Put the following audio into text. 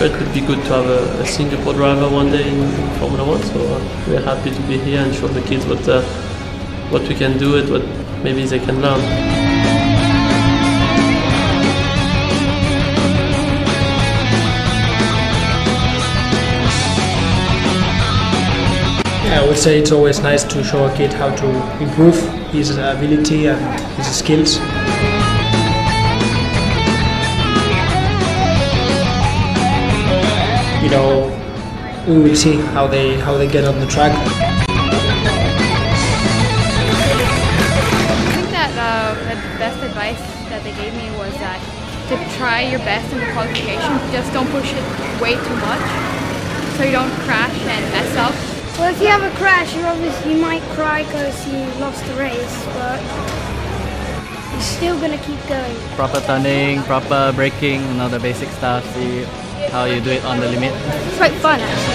sure it would be good to have a, a Singapore driver one day in, Formula One. So uh, we're happy to be here and show the kids what uh, what we can do, and what maybe they can learn. I would say it's always nice to show a kid how to improve his ability and his skills. You know, we will see how they how they get on the track. I think that uh, the best advice that they gave me was that to try your best in the qualification. Just don't push it way too much, so you don't crash and mess up. Well, if you have a crash, you obviously you might cry because you lost the race, but you're still gonna keep going. proper turning, proper braking, you know, the basic stuff, see how you do it on the limit. It's quite fun actually.